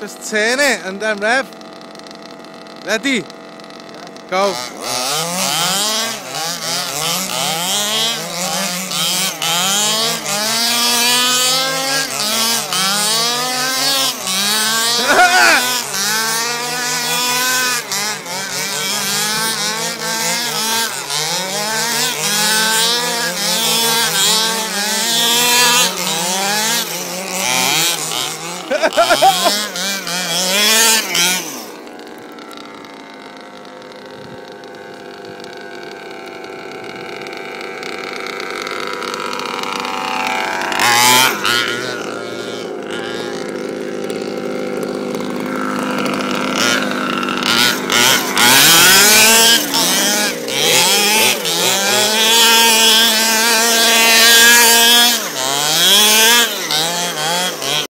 Just turn it and then rev. Ready? Go. Ha ha ha!